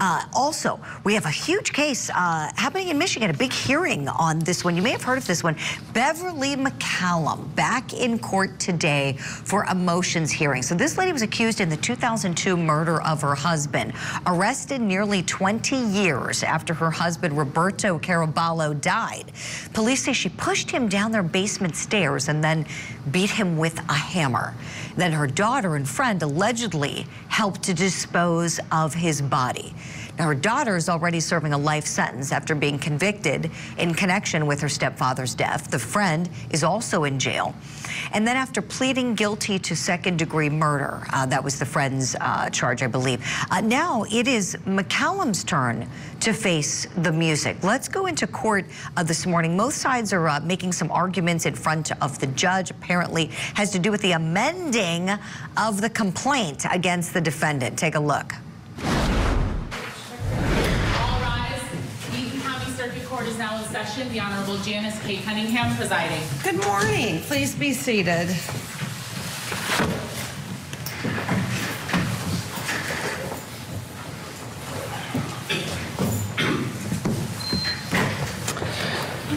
Uh, also, we have a huge case uh, happening in Michigan, a big hearing on this one. You may have heard of this one. Beverly McCallum back in court today for a motions hearing. So this lady was accused in the 2002 murder of her husband, arrested nearly 20 years after her husband, Roberto Caraballo, died. Police say she pushed him down their basement stairs and then beat him with a hammer. Then her daughter and friend allegedly helped to dispose of his body. Now, her daughter is already serving a life sentence after being convicted in connection with her stepfather's death. The friend is also in jail. And then after pleading guilty to second degree murder, uh, that was the friend's uh, charge, I believe. Uh, now it is McCallum's turn to face the music. Let's go into court uh, this morning. Both sides are uh, making some arguments in front of the judge. Apparently has to do with the amending of the complaint against the defendant. Take a look. Court is now in session. The Honorable Janice K. Cunningham presiding. Good morning. Please be seated.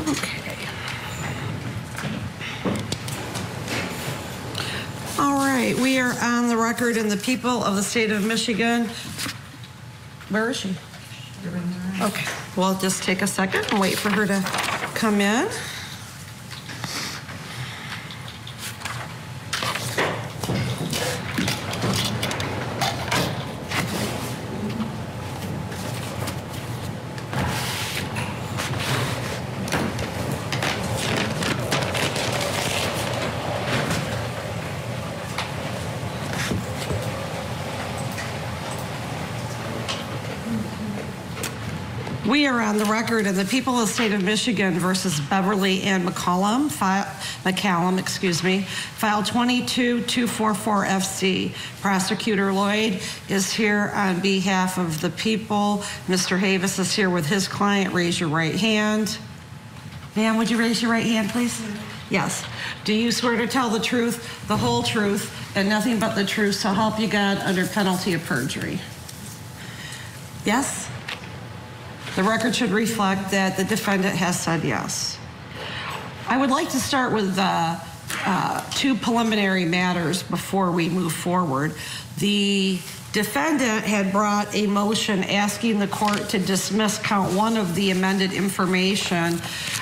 Okay. All right, we are on the record in the people of the state of Michigan. Where is she? Okay, we'll just take a second and wait for her to come in. We are on the record the people of the state of Michigan versus Beverly Ann McCollum, McCallum, excuse me, file 22244 FC. Prosecutor Lloyd is here on behalf of the people. Mr. Havis is here with his client. Raise your right hand. Ma'am, would you raise your right hand, please? Yes. Do you swear to tell the truth, the whole truth, and nothing but the truth, so help you God under penalty of perjury? Yes? The record should reflect that the defendant has said yes. I would like to start with uh, uh, two preliminary matters before we move forward. The defendant had brought a motion asking the court to dismiss count one of the amended information,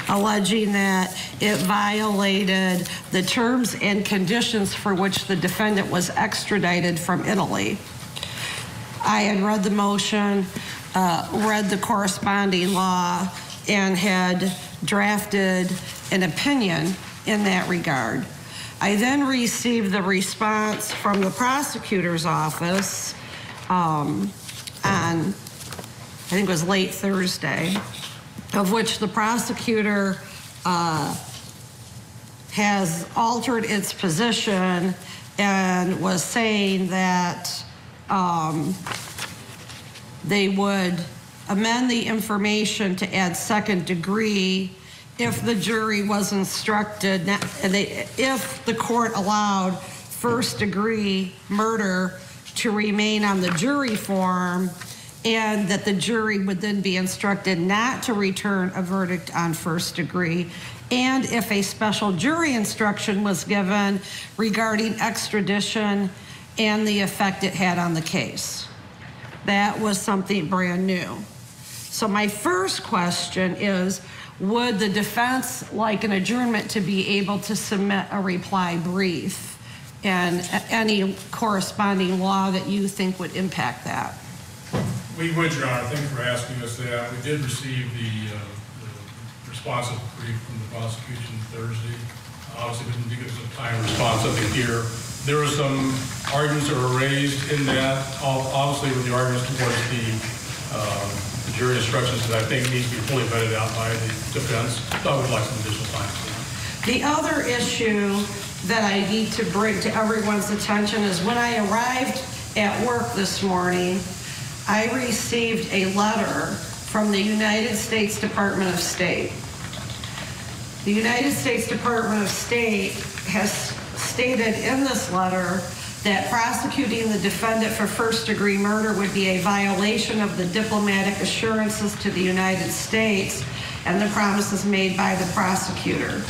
alleging that it violated the terms and conditions for which the defendant was extradited from Italy. I had read the motion uh, read the corresponding law and had drafted an opinion in that regard. I then received the response from the prosecutor's office um, on, I think it was late Thursday, of which the prosecutor uh, has altered its position and was saying that um, they would amend the information to add second degree if the jury was instructed, if the court allowed first degree murder to remain on the jury form and that the jury would then be instructed not to return a verdict on first degree and if a special jury instruction was given regarding extradition and the effect it had on the case. That was something brand new. So my first question is, would the defense like an adjournment to be able to submit a reply brief and any corresponding law that you think would impact that? We would, Your Honor. Thank you for asking us that. We did receive the, uh, the responsive brief from the prosecution Thursday. Obviously, didn't give us a time response up here. There were some arguments that were raised in that, obviously with the arguments towards the, uh, the jury instructions that I think need to be fully vetted out by the defense. I would like some additional time. The other issue that I need to bring to everyone's attention is when I arrived at work this morning, I received a letter from the United States Department of State. The United States Department of State has stated in this letter that prosecuting the defendant for first-degree murder would be a violation of the diplomatic assurances to the United States and the promises made by the prosecutor.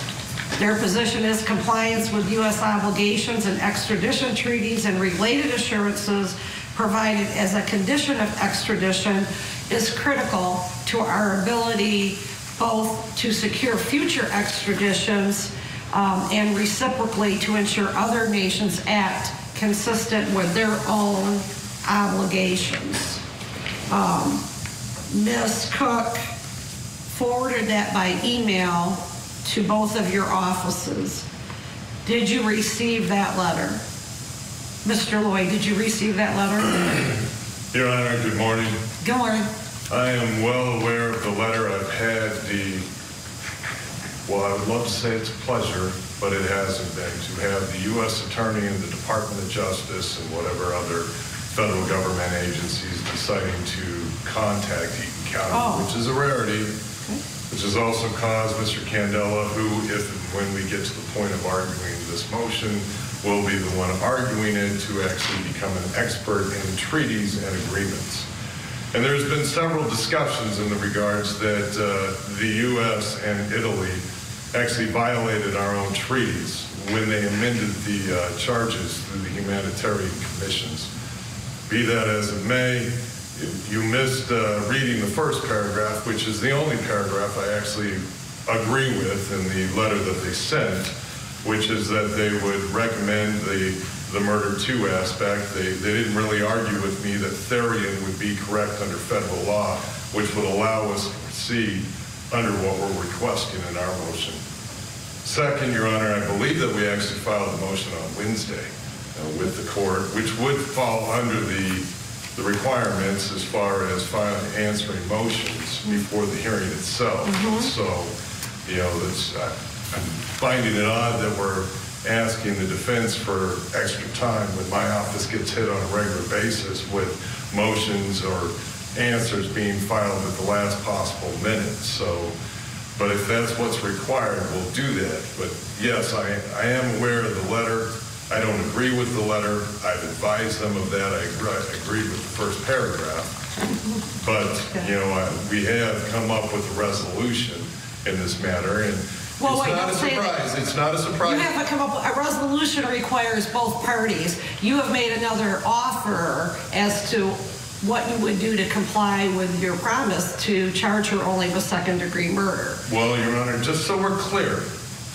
Their position is compliance with U.S. obligations and extradition treaties and related assurances provided as a condition of extradition is critical to our ability both to secure future extraditions um, and reciprocally to ensure other nations act consistent with their own obligations. Um, Ms. Cook forwarded that by email to both of your offices. Did you receive that letter? Mr. Lloyd, did you receive that letter? Your Honor, good morning. Good morning. I am well aware of the letter. I've had the, well, I would love to say it's a pleasure, but it hasn't been, to have the U.S. Attorney and the Department of Justice and whatever other federal government agencies deciding to contact Eaton County, Oh. which is a rarity, which has also caused Mr. Candela, who, if and when we get to the point of arguing this motion, will be the one arguing it to actually become an expert in treaties and agreements. And there's been several discussions in the regards that uh, the U.S. and Italy actually violated our own treaties when they amended the uh, charges through the humanitarian commissions. Be that as it may, you missed uh, reading the first paragraph, which is the only paragraph I actually agree with in the letter that they sent, which is that they would recommend the, the murder two aspect. They, they didn't really argue with me that Theron would be correct under federal law, which would allow us to proceed under what we're requesting in our motion. Second, Your Honor, I believe that we actually filed a motion on Wednesday uh, with the court, which would fall under the, the requirements as far as filing, answering motions before the hearing itself. So, you know, that's, I- I'm finding it odd that we're asking the defense for extra time when my office gets hit on a regular basis with motions or answers being filed at the last possible minute. So, but if that's what's required, we'll do that. But yes, I, I am aware of the letter. I don't agree with the letter. I've advised them of that. I agree, with the first paragraph. But, you know, I- we have come up with a resolution in this matter, and it's wait, not a don't say that. surprise. It's not a surprise. You haven't come up, a resolution requires both parties. You have made another offer as to what you would do to comply with your promise to charge her only with second-degree murder. Well, Your Honor, just so we're clear,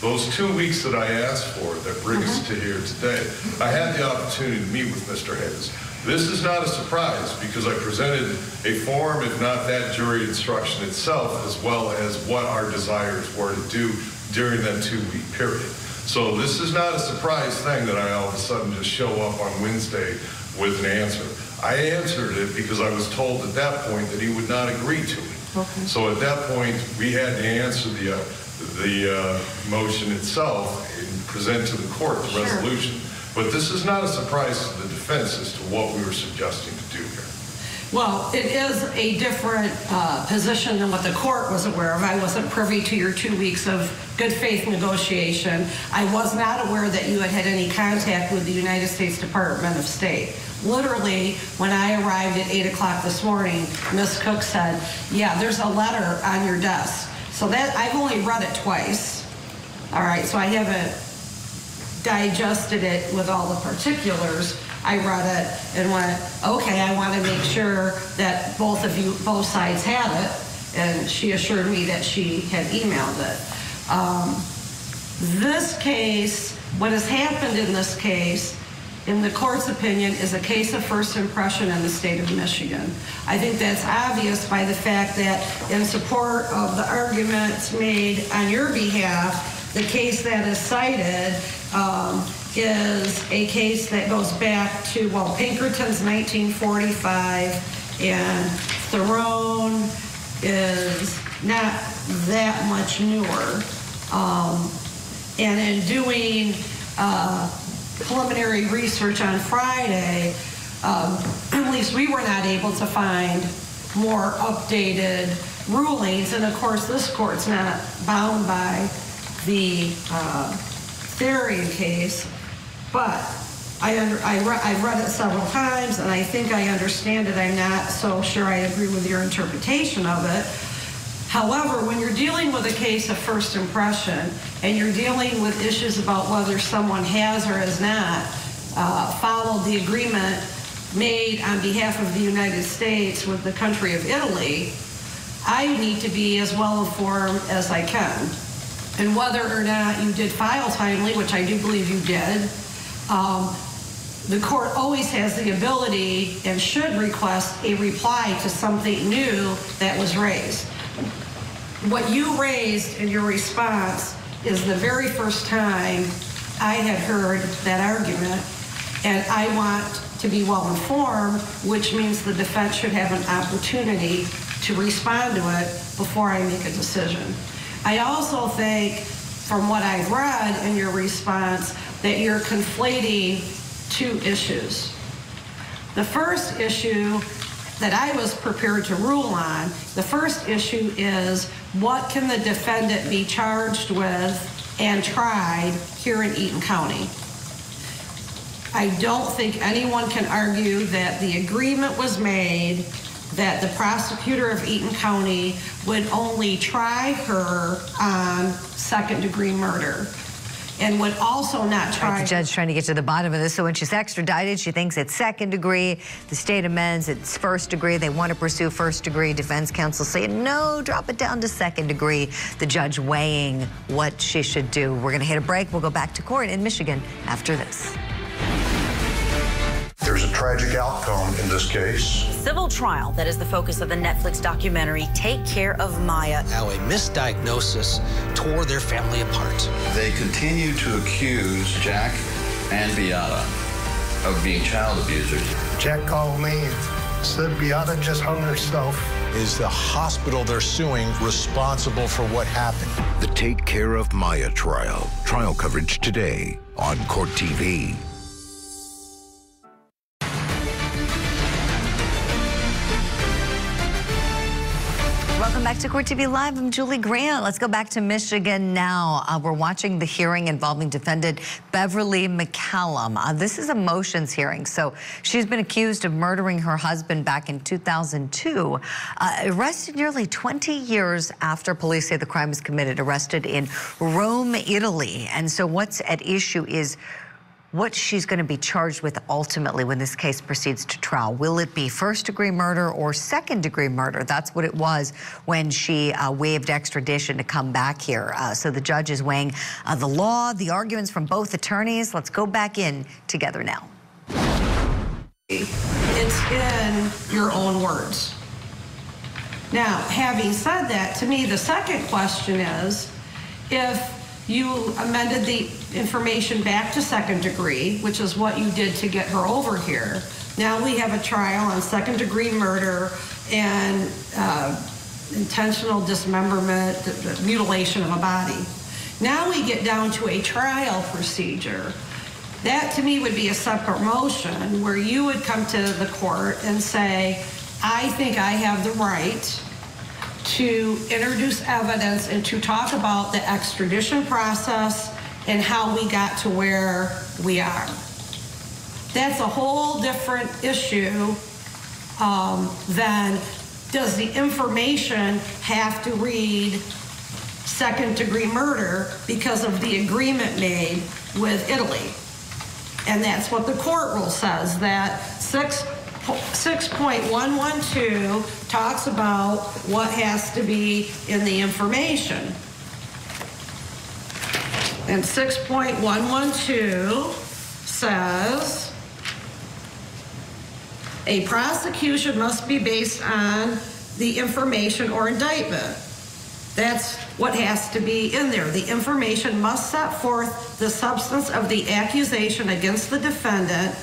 those two weeks that I asked for that bring us to here today, I had the opportunity to meet with Mr. Hayes. This is not a surprise because I presented a form, if not that jury instruction itself, as well as what our desires were to do during that two-week period. So this is not a surprise thing that I all of a sudden just show up on Wednesday with an answer. I answered it because I was told at that point that he would not agree to it. So at that point, we had to answer the, uh, the uh, motion itself and present to the court the Sure. resolution. But this is not a surprise to the defense as to what we were suggesting to do here. Well, it is a different uh, position than what the court was aware of. I wasn't privy to your two weeks of good faith negotiation. I was not aware that you had had any contact with the United States Department of State. Literally, when I arrived at 8 o'clock this morning, Ms. Cook said, yeah, there's a letter on your desk. So that, I've only read it twice. All right, so I haven't digested it with all the particulars. I read it and went, okay, I want to make sure that both of you, both sides had it. And she assured me that she had emailed it. Um, this case, what has happened in this case, in the court's opinion, is a case of first impression in the state of Michigan. I think that's obvious by the fact that in support of the arguments made on your behalf, the case that is cited um, is a case that goes back to, well, Pinkerton's 1945, and Theron is not that much newer. Um, and in doing uh, preliminary research on Friday, um, at least we were not able to find more updated rulings. And of course, this court's not bound by the uh, Theron case. But I under, I re, I've read it several times, and I think I understand it. I'm not so sure I agree with your interpretation of it. However, when you're dealing with a case of first impression, and you're dealing with issues about whether someone has or has not uh, followed the agreement made on behalf of the United States with the country of Italy, I need to be as well informed as I can. And whether or not you did file timely, which I do believe you did, um, the court always has the ability and should request a reply to something new that was raised. What you raised in your response is the very first time I had heard that argument, and I want to be well informed, which means the defense should have an opportunity to respond to it before I make a decision. I also think, from what I've read in your response, that you're conflating two issues. The first issue that I was prepared to rule on, the first issue is what can the defendant be charged with and tried here in Eaton County? I don't think anyone can argue that the agreement was made that the prosecutor of Eaton County would only try her on second degree murder and would also not try. The judge trying to get to the bottom of this. So when she's extradited, she thinks it's second degree. The state amends it's first degree. They want to pursue first degree. Defense counsel saying no, drop it down to second degree. The judge weighing what she should do. We're going to hit a break. We'll go back to court in Michigan after this. There's a tragic outcome in this case. Civil trial that is the focus of the Netflix documentary Take Care of Maya. How a misdiagnosis tore their family apart. They continue to accuse Jack and Beata of being child abusers. Jack called me and said Beata just hung herself. Is the hospital they're suing responsible for what happened? The Take Care of Maya trial. Trial coverage today on Court TV. Welcome back to Court TV Live. I'm Julie Grant. Let's go back to Michigan now. Uh, we're watching the hearing involving defendant Beverly McCallum. Uh, this is a motions hearing. So she's been accused of murdering her husband back in 2002. Uh, arrested nearly 20 years after police say the crime was committed. Arrested in Rome, Italy. And so what's at issue is what she's going to be charged with ultimately when this case proceeds to trial. Will it be first degree murder or second degree murder? That's what it was when she uh, waived extradition to come back here. Uh, so the judge is weighing uh, the law, the arguments from both attorneys. Let's go back in together now. It's in your own words. Now, having said that, to me, the second question is if you amended the information back to second degree, which is what you did to get her over here. Now we have a trial on second degree murder and uh, intentional dismemberment, the mutilation of a body. Now we get down to a trial procedure. That to me would be a separate motion where you would come to the court and say, I think I have the right to introduce evidence and to talk about the extradition process and how we got to where we are. That's a whole different issue um, than does the information have to read second degree murder because of the agreement made with Italy. And that's what the court rule says that six 6.112 talks about what has to be in the information. And 6.112 says a prosecution must be based on the information or indictment. That's what has to be in there. The information must set forth the substance of the accusation against the defendant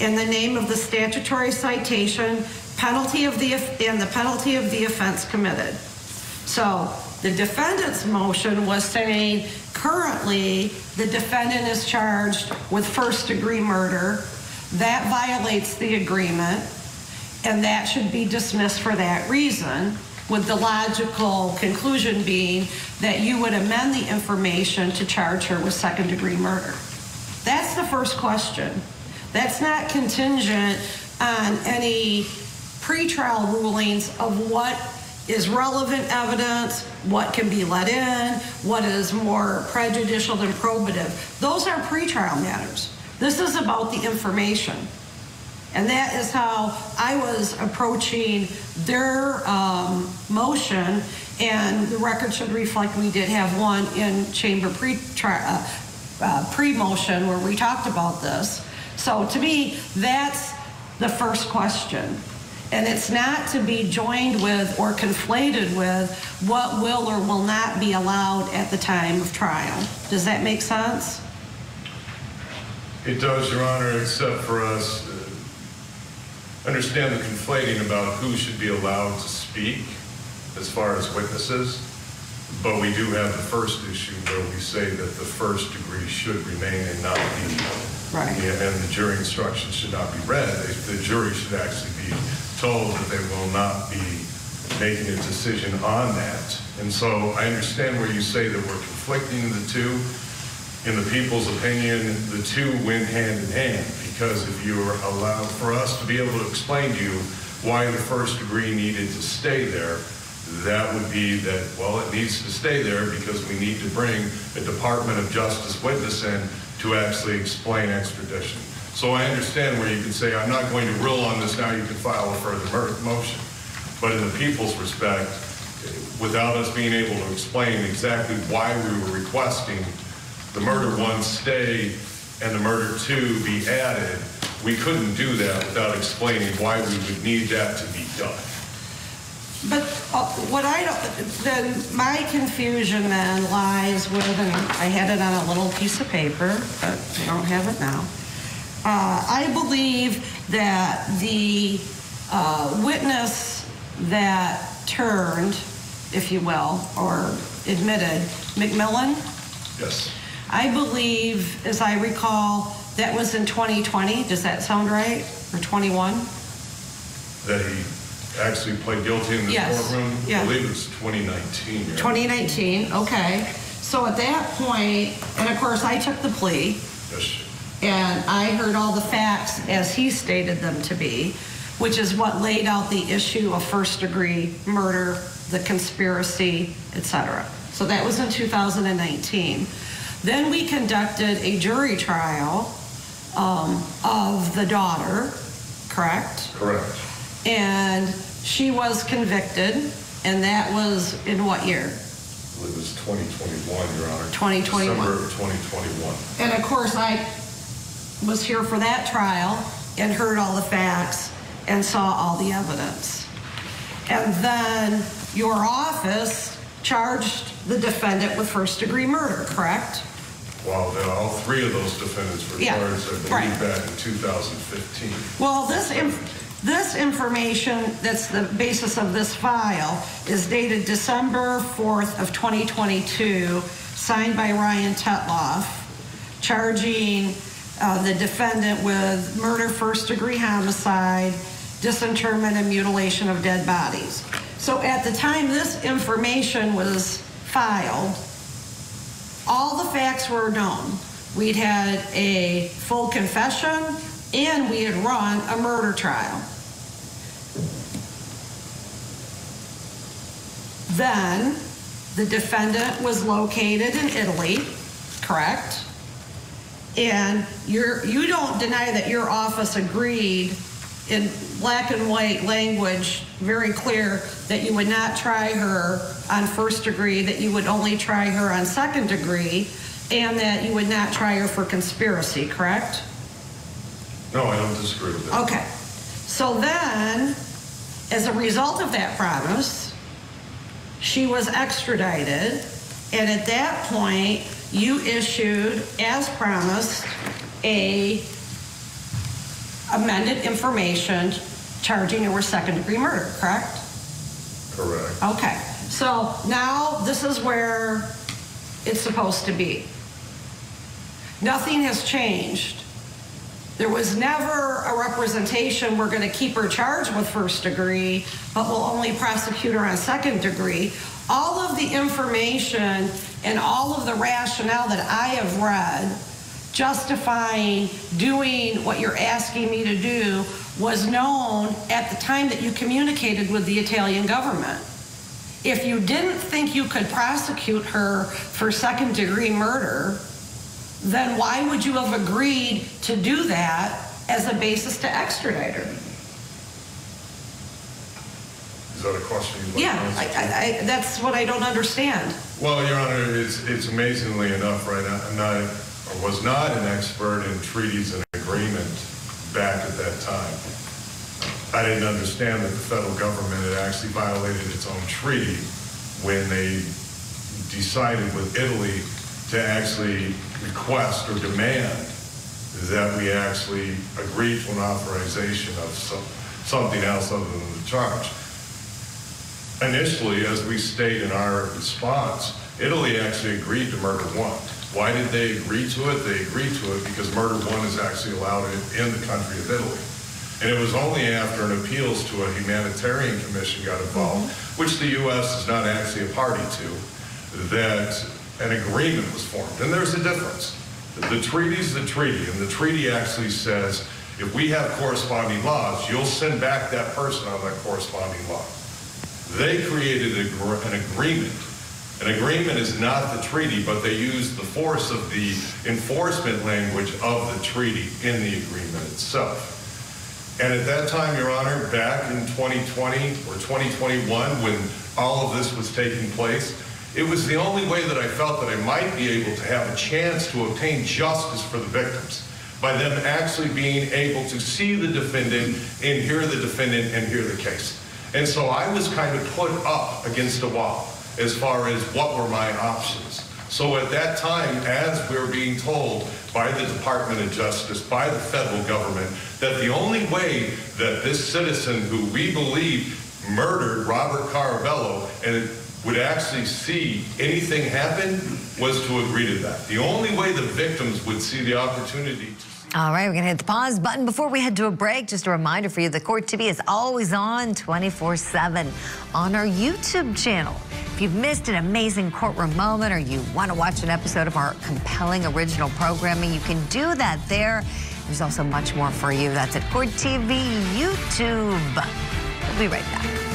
in the name of the statutory citation, penalty of the and the penalty of the offense committed. So the defendant's motion was saying currently the defendant is charged with first degree murder. That violates the agreement, and that should be dismissed for that reason, with the logical conclusion being that you would amend the information to charge her with second degree murder. That's the first question. That's not contingent on any pretrial rulings of what is relevant evidence, what can be let in, what is more prejudicial than probative. Those are pretrial matters. This is about the information. And that is how I was approaching their um, motion, and the record should reflect we did have one in chamber pre uh, uh, pre-motion where we talked about this. So to me, that's the first question. And it's not to be joined with or conflated with what will or will not be allowed at the time of trial. Does that make sense? It does, Your Honor, except for us. Uh, understand the conflating about who should be allowed to speak as far as witnesses. But we do have the first issue where we say that the first degree should remain and not be. Right. And the jury instructions should not be read. The jury should actually be told that they will not be making a decision on that. And so I understand where you say that we're conflicting the two. In the people's opinion, the two went hand in hand because if you are allowed for us to be able to explain to you why the first degree needed to stay there, that would be that, well, it needs to stay there because we need to bring a Department of Justice witness in to actually explain extradition. So I understand where you can say, I'm not going to rule on this now, you can file a further motion. But in the people's respect, without us being able to explain exactly why we were requesting the murder one stay and the murder two be added, we couldn't do that without explaining why we would need that to be done. But uh, what I don't, then my confusion then lies with, and I had it on a little piece of paper, but I don't have it now. Uh, I believe that the uh, witness that turned, if you will, or admitted, McMillan. Yes. I believe, as I recall, that was in 2020. Does that sound right? Or 21? That he actually pled guilty in the Yes. courtroom? Yeah. I believe it was 2019. yeah. 2019, okay. So at that point, and of course, I took the plea, Yes. and I heard all the facts as he stated them to be, which is what laid out the issue of first degree murder, the conspiracy, etc. So that was in 2019. Then we conducted a jury trial um, of the daughter, correct? Correct. And she was convicted, and that was in what year? Believe it was 2021, Your Honor. 2021. December of 2021. And of course, I was here for that trial and heard all the facts and saw all the evidence. And then your office charged the defendant with first degree murder, correct? Wow, then all three of those defendants were Yeah, charged, I right. believe, back in 2015. Well, this, inf- this information that's the basis of this file is dated December 4th of 2022, signed by Ryan Tetloff, charging uh, the defendant with murder, first degree homicide, disinterment, and mutilation of dead bodies. So at the time this information was filed, all the facts were known. We'd had a full confession and we had run a murder trial. Then the defendant was located in Italy, correct? And you're, you don't deny that your office agreed in black and white language, very clear, that you would not try her on first degree, that you would only try her on second degree, and that you would not try her for conspiracy, correct? No, I don't disagree with that. Okay. So then, as a result of that promise, she was extradited, and at that point, you issued, as promised, a amended information charging her with second degree murder, correct? Correct. Okay. So now this is where it's supposed to be. Nothing has changed. There was never a representation, we're going to keep her charged with first degree, but we'll only prosecute her on second degree. All of the information and all of the rationale that I have read justifying doing what you're asking me to do was known at the time that you communicated with the Italian government. If you didn't think you could prosecute her for second degree murder, then why would you have agreed to do that as a basis to extradite her? Is that a question you'd like to Yeah, answer? I, I, I, that's what I don't understand. Well, Your Honor, it's, it's amazingly enough, right, I'm not, or was not an expert in treaties and agreement back at that time. I didn't understand that the federal government had actually violated its own treaty when they decided with Italy to actually request or demand that we actually agree to an authorization of some, something else other than the charge. Initially, as we state in our response, Italy actually agreed to murder one. Why did they agree to it? They agreed to it because murder one is actually allowed in, in the country of Italy. And it was only after an appeals to a humanitarian commission got involved, mm-hmm. which the U.S. is not actually a party to, that an agreement was formed. And there's a difference. The treaty is the treaty, and the treaty actually says if we have corresponding laws, you'll send back that person on that corresponding law. They created a an agreement. An agreement is not the treaty, but they use the force of the enforcement language of the treaty in the agreement itself. And at that time, Your Honor, back in 2020 or 2021, when all of this was taking place, it was the only way that I felt that I might be able to have a chance to obtain justice for the victims by them actually being able to see the defendant and hear the defendant and hear the case. And so I was kind of put up against a wall as far as what were my options. So at that time, as we were being told by the Department of Justice, by the federal government, that the only way that this citizen who we believe murdered Robert Caraballo and would actually see anything happen was to agree to that. The only way the victims would see the opportunity to All right, we're going to hit the pause button before we head to a break. Just a reminder for you, the Court TV is always on 24-7 on our YouTube channel. If you've missed an amazing courtroom moment or you want to watch an episode of our compelling original programming, you can do that there. There's also much more for you. That's at Court TV YouTube. We'll be right back.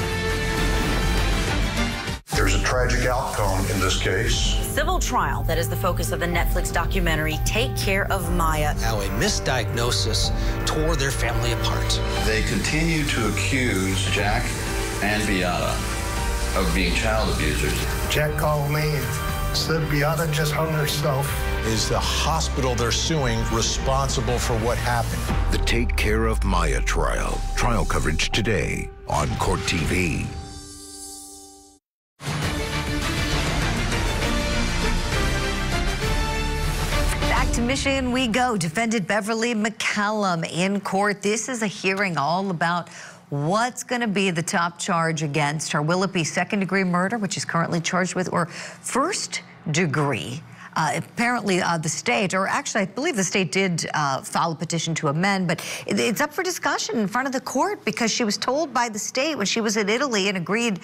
There's a tragic outcome in this case. Civil trial that is the focus of the Netflix documentary Take Care of Maya. How a misdiagnosis tore their family apart. They continue to accuse Jack and Beata of being child abusers. Jack called me and said Beata just hung herself. Is the hospital they're suing responsible for what happened? The Take Care of Maya trial. Trial coverage today on Court TV. Michigan we go. Defendant Beverly McCallum in court. This is a hearing all about what's going to be the top charge against her. Will it be second degree murder, which is currently charged with, or first degree? Uh, apparently, uh, the state, or actually, I believe the state did uh, file a petition to amend, but it, it's up for discussion in front of the court because she was told by the state when she was in Italy and agreed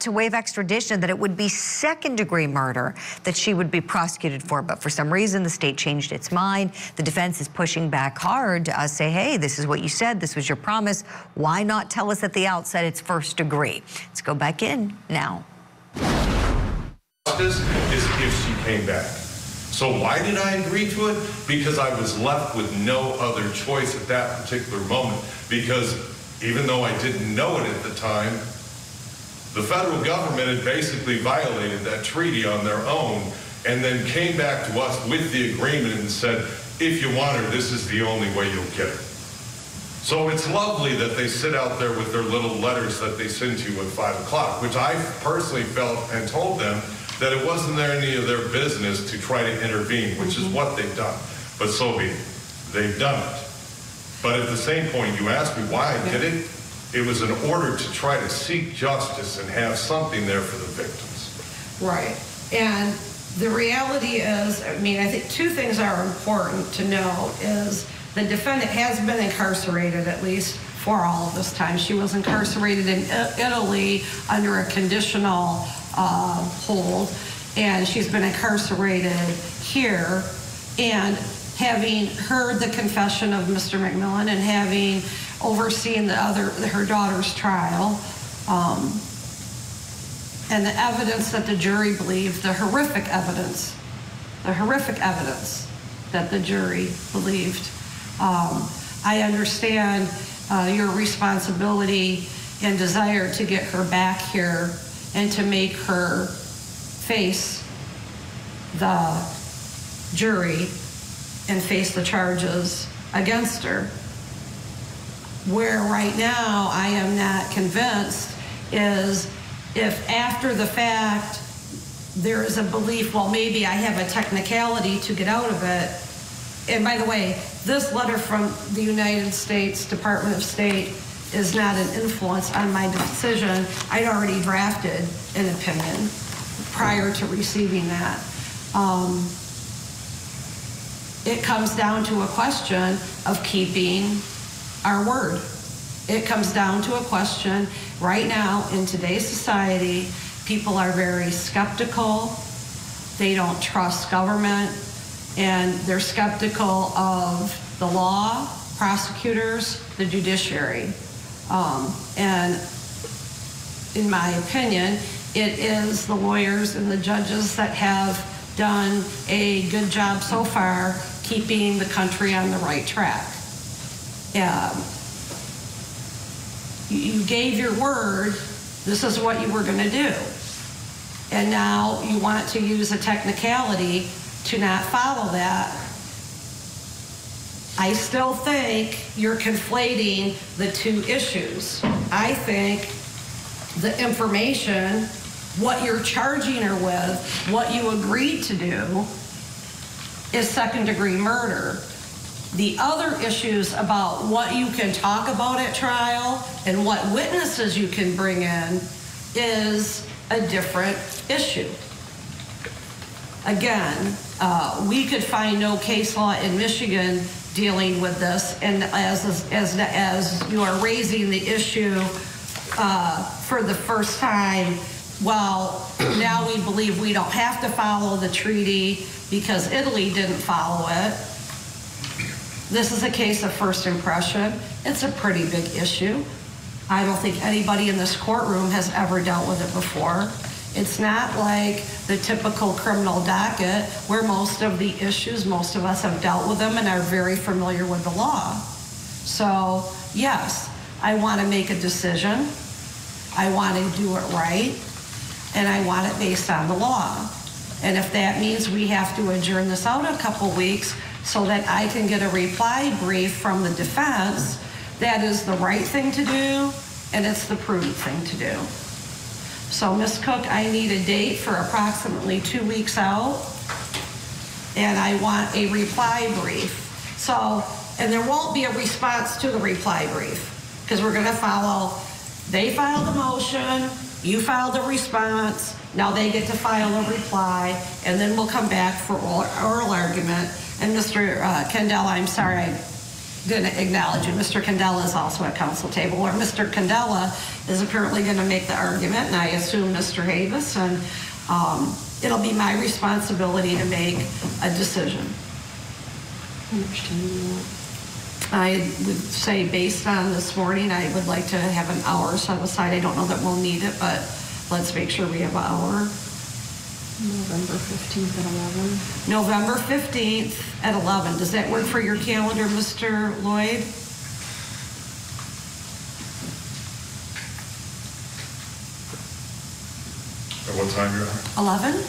to waive extradition that it would be second degree murder that she would be prosecuted for. But for some reason, the state changed its mind. The defense is pushing back hard to uh, say, hey, this is what you said, this was your promise. Why not tell us at the outset it's first degree? Let's go back in now. justice is if she came back. So why did I agree to it? Because I was left with no other choice at that particular moment. Because even though I didn't know it at the time, the federal government had basically violated that treaty on their own and then came back to us with the agreement and said, if you want her, this is the only way you'll get her. So it's lovely that they sit out there with their little letters that they send to you at 5 o'clock, which I personally felt and told them that it wasn't any of their business to try to intervene, which is mm-hmm. what they've done. But so be it. They've done it. But at the same point, you asked me why I did it. It was in order to try to seek justice and have something there for the victims. Right. And the reality is, I mean, I think two things are important to know is the defendant has been incarcerated at least for all of this time. She was incarcerated in Italy under a conditional uh, hold, and she's been incarcerated here. And having heard the confession of Mr. McMillan and having overseen the other, her daughter's trial, um, and the evidence that the jury believed, the horrific evidence, the horrific evidence that the jury believed. Um, I understand uh, your responsibility and desire to get her back here and to make her face the jury and face the charges against her. Where right now I am not convinced is if after the fact there is a belief, well, maybe I have a technicality to get out of it. And by the way, this letter from the United States Department of State is not an influence on my decision. I'd already drafted an opinion prior to receiving that. Um, it comes down to a question of keeping our word. It comes down to a question right now in today's society, people are very skeptical. They don't trust government and they're skeptical of the law, prosecutors, the judiciary. Um, and in my opinion, it is the lawyers and the judges that have done a good job so far keeping the country on the right track. Um, you gave your word, this is what you were going to do. And now you want to use a technicality to not follow that. I still think you're conflating the two issues. I think the information, what you're charging her with, what you agreed to do, is second degree murder. The other issues about what you can talk about at trial and what witnesses you can bring in is a different issue. Again, uh, we could find no case law in Michigan dealing with this, and as as as you are raising the issue uh, for the first time, well, now we believe we don't have to follow the treaty because Italy didn't follow it. This is a case of first impression. It's a pretty big issue. I don't think anybody in this courtroom has ever dealt with it before. It's not like the typical criminal docket where most of the issues, most of us have dealt with them and are very familiar with the law. So, yes, I want to make a decision. I want to do it right. And I want it based on the law. And if that means we have to adjourn this out a couple weeks so that I can get a reply brief from the defense, that is the right thing to do and it's the prudent thing to do. So, Ms. Cook, I need a date for approximately two weeks out, and I want a reply brief. So, and there won't be a response to the reply brief because we're going to follow. They filed a motion, you filed a response, now they get to file a reply, and then we'll come back for oral argument. And Mr. Uh, Kendall, I'm sorry I didn't acknowledge you. Mr. Candela is also at council table, or Mr. Candela is apparently going to make the argument, and I assume Mr. Havis, and um, it'll be my responsibility to make a decision. I would say based on this morning, I would like to have an hour set aside. I don't know that we'll need it, but let's make sure we have an hour. November 15th at 11. November 15th at 11. Does that work for your calendar, Mr. Lloyd? At what time, Your Honor? 11?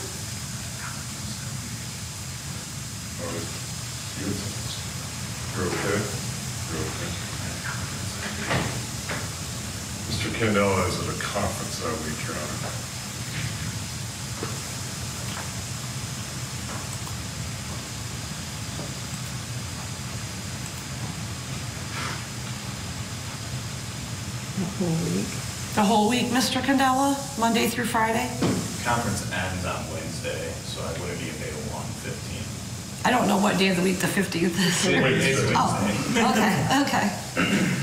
Oh, You're okay? You're okay? Mr. Candela is at a conference that week, Your Honor. The whole week. The whole week, Mr. Candela? Monday through Friday? Conference ends on Wednesday, so I wouldn't be available on 15th. I don't know what day of the week the 15th is. Oh, Wednesday. Oh, okay, okay.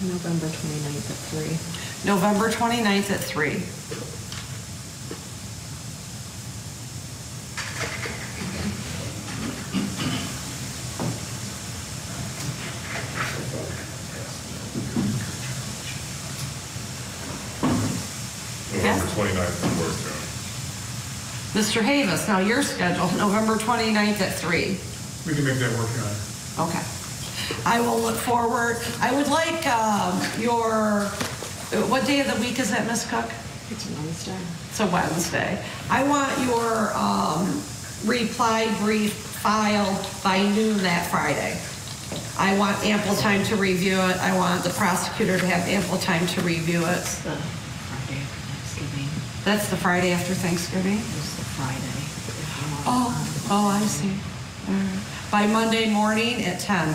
November 29th at 3. November 29th at 3. November 29th would work, John. Mr. Havis, now your schedule, November 29th at 3. We can make that work, Your Honor. Okay. I will look forward. I would like um, your, what day of the week is that, Ms. Cook? It's a Wednesday. It's a Wednesday. I want your um, reply brief filed by noon that Friday. I want ample time to review it. I want the prosecutor to have ample time to review it. The Friday after Thanksgiving. That's the Friday after Thanksgiving? It's the Friday. if you want, Oh, oh, I see. All right. By Monday morning at 10.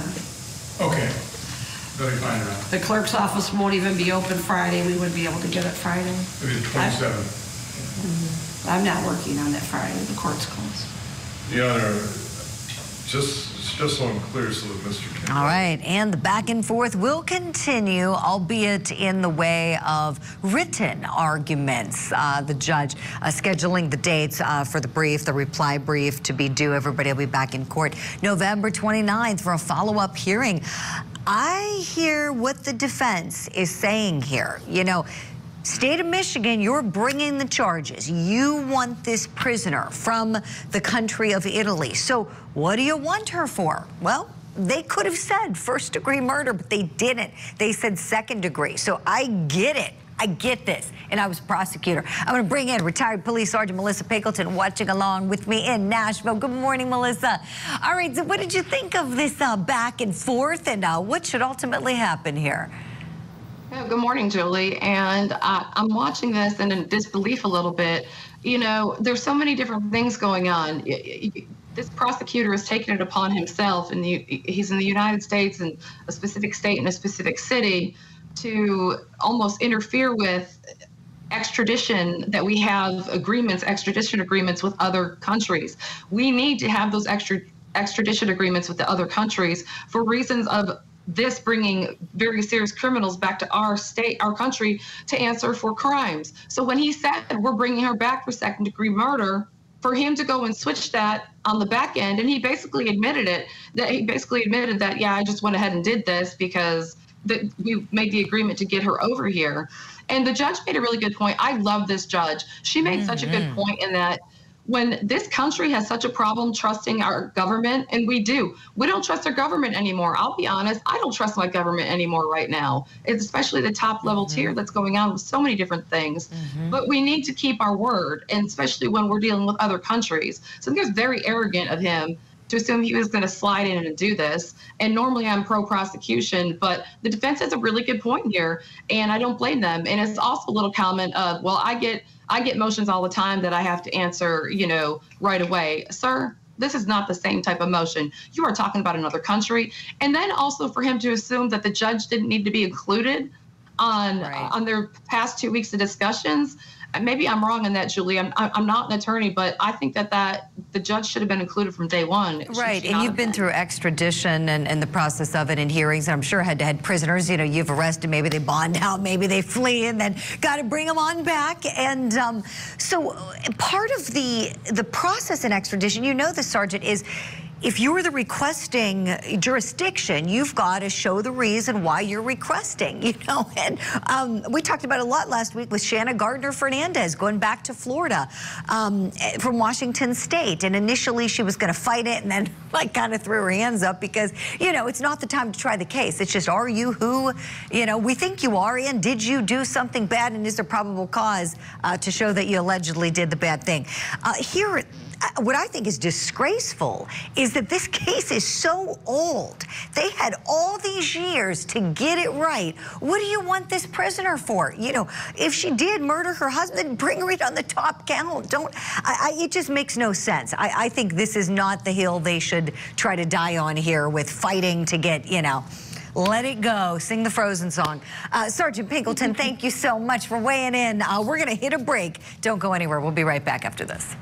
Okay. Very fine, Your Honor. The clerk's office won't even be open Friday. We wouldn't be able to get it Friday. Maybe the 27th. I'm not working on that Friday. The court's closed. Your Honor, just, just so I'm clear, so that Mr. Kendall. All right, and the back and forth will continue, albeit in the way of written arguments. Uh, the judge uh, scheduling the dates uh, for the brief, the reply brief to be due. Everybody will be back in court November 29th for a follow-up hearing. I hear what the defense is saying here. You know, State of Michigan, you're bringing the charges. You want this prisoner from the country of Italy. So what do you want her for? Well, they could have said first degree murder, but they didn't. They said second degree. So I get it. I get this. And I was a prosecutor. I'm going to bring in retired police sergeant Melissa Pickleton watching along with me in Nashville. Good morning, Melissa. All right, so what did you think of this uh, back and forth and uh, what should ultimately happen here? Good morning, Julie. And uh, I'm watching this and in disbelief a little bit. You know, there's so many different things going on. This prosecutor has taken it upon himself, and he's in the United States and a specific state and a specific city, to almost interfere with extradition that we have agreements, extradition agreements with other countries. We need to have those extra extradition agreements with the other countries for reasons of this bringing very serious criminals back to our state, our country, to answer for crimes. So when he said we're bringing her back for second degree murder, for him to go and switch that on the back end, and he basically admitted it, that he basically admitted that, yeah, I just went ahead and did this because that we made the agreement to get her over here. And the judge made a really good point. I love this judge. She made such a good mm-hmm. point in that when this country has such a problem trusting our government, and we do, we don't trust our government anymore. I'll be honest, I don't trust my government anymore right now. It's especially the top level mm-hmm. tier that's going on with so many different things. Mm-hmm. But we need to keep our word, and especially when we're dealing with other countries. So I think it's very arrogant of him to assume he was going to slide in and do this. And normally I'm pro prosecution, but the defense has a really good point here, and I don't blame them. And it's also a little comment of, well, I get I get motions all the time that I have to answer, you know, right away. Sir, this is not the same type of motion. You are talking about another country. And then also for him to assume that the judge didn't need to be included on on their past two weeks of discussions. And Maybe I'm wrong in that, Julie. I'm, I'm not an attorney, but I think that, that the judge should have been included from day one. Right, and you've been through extradition and, and the process of it in hearings, and I'm sure head-to-head prisoners, you know, you've arrested, maybe they bond out, maybe they flee, and then got to bring them on back. And um, so part of the, the process in extradition, you know the sergeant, is if you're the requesting jurisdiction, you've got to show the reason why you're requesting, you know. And um, we talked about a lot last week with Shanna Gardner Fernandez going back to Florida um, eh, from Washington State. And initially she was going to fight it and then like kind of threw her hands up because, you know, it's not the time to try the case. It's just, are you who, you know, we think you are and did you do something bad and is there probable cause uh, to show that you allegedly did the bad thing? Uh, here, what I think is disgraceful is that this case is so old. They had all these years to get it right. What do you want this prisoner for? You know, if she did murder her husband, bring her in on the top count. Don't, I, I, it just makes no sense. I, I think this is not the hill they should try to die on here with fighting to get, you know, let it go. Sing the Frozen song. Uh, Sergeant Pinkleton, thank you so much for weighing in. Uh, we're going to hit a break. Don't go anywhere. We'll be right back after this.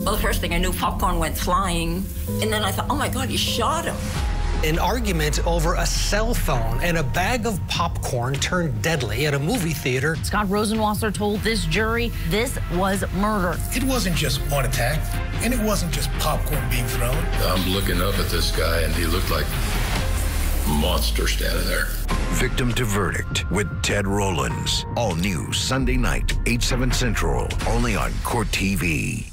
Well, the first thing I knew, popcorn went flying. And then I thought, oh my God, he shot him. An argument over a cell phone and a bag of popcorn turned deadly at a movie theater. Scott Rosenwasser told this jury this was murder. It wasn't just one attack, and it wasn't just popcorn being thrown. I'm looking up at this guy, and he looked like a monster standing there. Victim to Verdict with Ted Rowlands. All new Sunday night, 8, 7 Central, only on Court TV.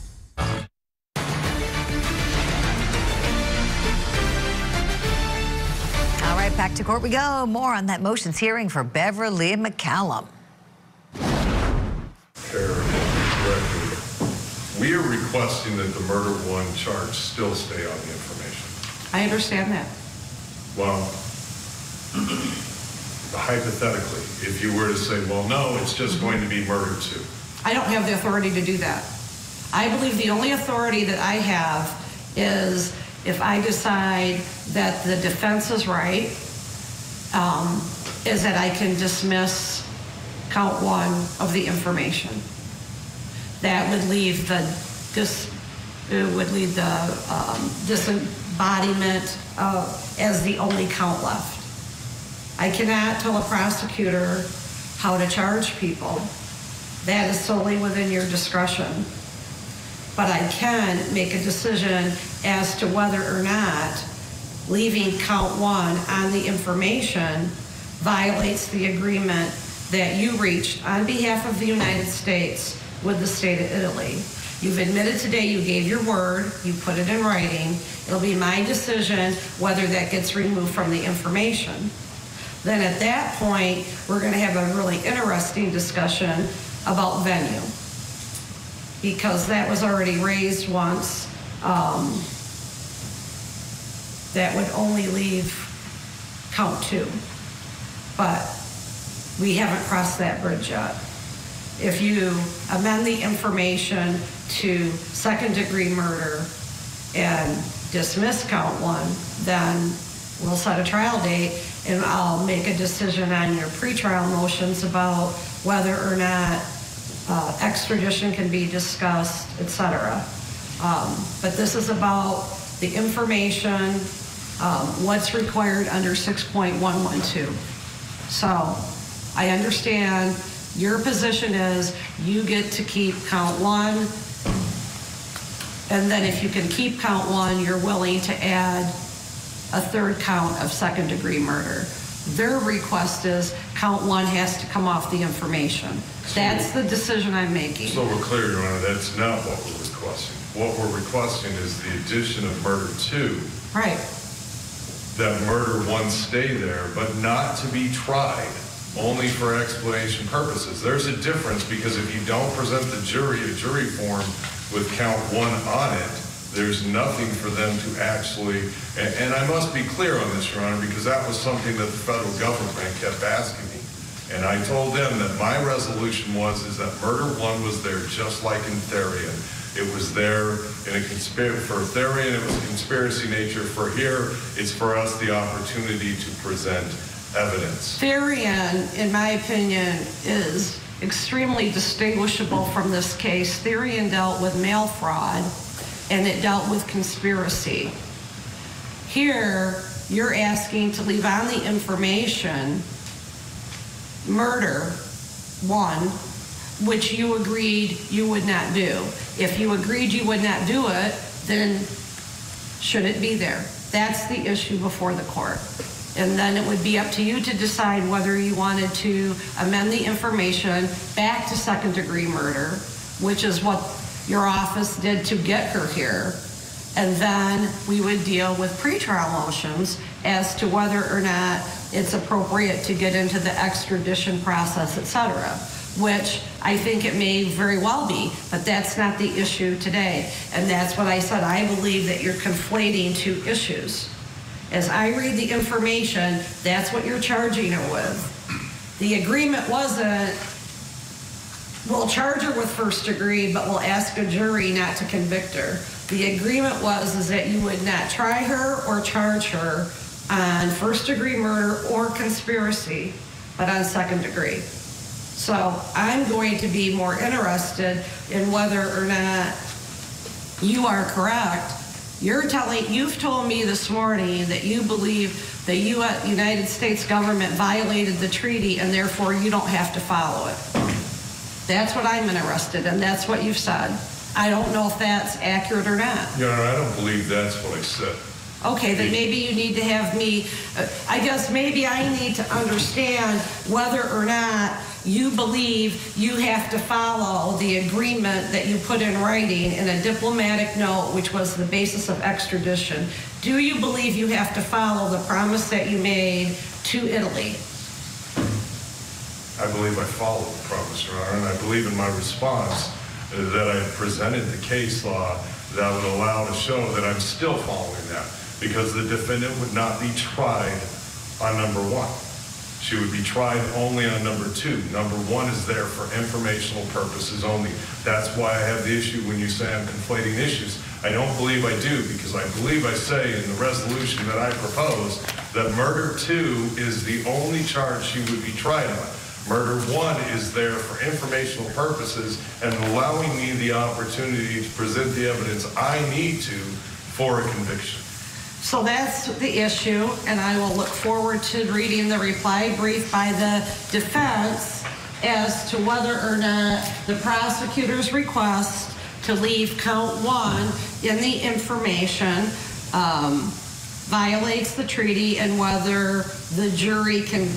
To court we go. More on that motions hearing for Beverly McCallum. We are requesting that the murder one charge still stay on the information. I understand that. Well, hypothetically, if you were to say, well, no, it's just mm-hmm. going to be murder two. I don't have the authority to do that. I believe the only authority that I have is if I decide that the defense is right, um, is that I can dismiss count one of the information. That would leave the dis, it would leave the um, disembodiment uh, as the only count left. I cannot tell a prosecutor how to charge people. That is solely within your discretion. But I can make a decision as to whether or not leaving count one on the information violates the agreement that you reached on behalf of the United States with the state of Italy. You've admitted today you gave your word, you put it in writing. It'll be my decision whether that gets removed from the information. Then at that point, we're going to have a really interesting discussion about venue because that was already raised once. Um, that would only leave count two. But we haven't crossed that bridge yet. If you amend the information to second degree murder and dismiss count one, then we'll set a trial date and I'll make a decision on your pretrial motions about whether or not uh, extradition can be discussed, et cetera. Um, but this is about the information, um, what's required under 6.112. So I understand your position is you get to keep count one, and then if you can keep count one, you're willing to add a third count of second degree murder. Their request is count one has to come off the information. That's the decision I'm making. So we're clear, Your Honor, that's not what we're requesting. What we're requesting is the addition of murder two, Right. that murder one stay there, but not to be tried, only for explanation purposes. There's a difference because if you don't present the jury a jury form with count one on it, there's nothing for them to actually, and, and I must be clear on this, Your Honor, because that was something that the federal government kept asking me. And I told them that my resolution was is that murder one was there just like in Theron. It was there in a conspiracy for Theron, it was conspiracy nature. For here, it's for us the opportunity to present evidence. Theron, in my opinion, is extremely distinguishable from this case. Theron dealt with mail fraud and it dealt with conspiracy. Here, you're asking to leave on the information murder, one, which you agreed you would not do. If you agreed you would not do it, then should it be there? That's the issue before the court. And then it would be up to you to decide whether you wanted to amend the information back to second degree murder, which is what your office did to get her here. And then we would deal with pretrial motions as to whether or not it's appropriate to get into the extradition process, et cetera, which I think it may very well be, but that's not the issue today. And that's what I said. I believe that you're conflating two issues. As I read the information, that's what you're charging her with. The agreement wasn't, we'll charge her with first degree, but we'll ask a jury not to convict her. The agreement was is that you would not try her or charge her on first degree murder or conspiracy, but on second degree. So I'm going to be more interested in whether or not you are correct You're telling, you've told me this morning that you believe the U.S. United States government violated the treaty and therefore you don't have to follow it. That's what I'm interested in. That's what you've said. I don't know if that's accurate or not. Your Honor, I don't believe that's what I said. Okay, then maybe you need to have me, uh, I guess maybe I need to understand whether or not you believe you have to follow the agreement that you put in writing in a diplomatic note, which was the basis of extradition. Do you believe you have to follow the promise that you made to Italy? I believe I followed the promise, Your Honor, and I believe in my response that I presented the case law that would allow to show that I'm still following that, because the defendant would not be tried on number one. She would be tried only on number two. Number one is there for informational purposes only. That's why I have the issue when you say I'm conflating issues. I don't believe I do, because I believe I say in the resolution that I propose that murder two is the only charge she would be tried on. Murder one is there for informational purposes and allowing me the opportunity to present the evidence I need to for a conviction. So that's the issue, and I will look forward to reading the reply brief by the defense as to whether or not the prosecutor's request to leave count one in the information um, violates the treaty and whether the jury can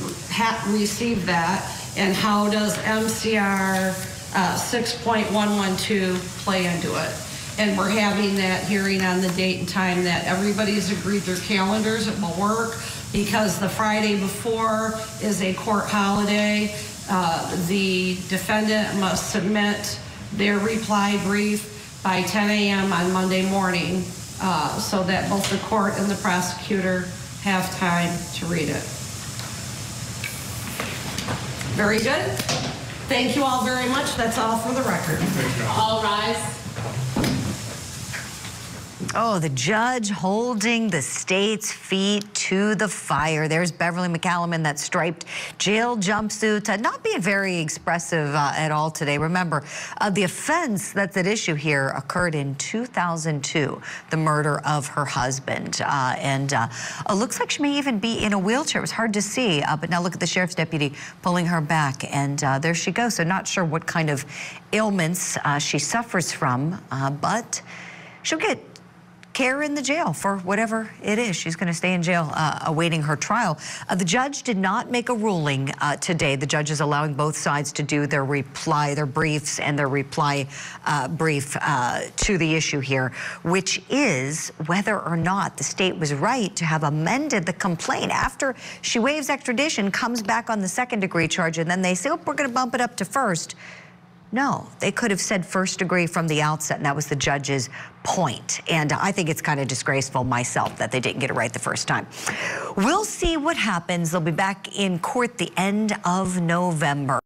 receive that, and how does MCR uh, 6.112 play into it. And we're having that hearing on the date and time that everybody's agreed their calendars, it will work, because the Friday before is a court holiday. Uh, The defendant must submit their reply brief by 10 a.m. on Monday morning, uh, so that both the court and the prosecutor have time to read it. Very good. Thank you all very much. That's all for the record. All rise. Oh, the judge holding the state's feet to the fire. There's Beverly McCallum in that striped jail jumpsuit, uh, not being very expressive uh, at all today. Remember, uh, the offense that's at issue here occurred in 2002, the murder of her husband. Uh, and uh, it looks like she may even be in a wheelchair. It was hard to see, but now look at the sheriff's deputy pulling her back, and there she goes. So not sure what kind of ailments she suffers from, but she'll get care in the jail for whatever it is. She's going to stay in jail uh, awaiting her trial. Uh, the judge did not make a ruling uh, today. The judge is allowing both sides to do their reply, their briefs, and their reply uh, brief uh, to the issue here, which is whether or not the state was right to have amended the complaint after she waives extradition, comes back on the second degree charge, and then they say, oh, we're going to bump it up to first. No, they could have said first degree from the outset, and that was the judge's point. And I think it's kind of disgraceful myself that they didn't get it right the first time. We'll see what happens. They'll be back in court the end of November.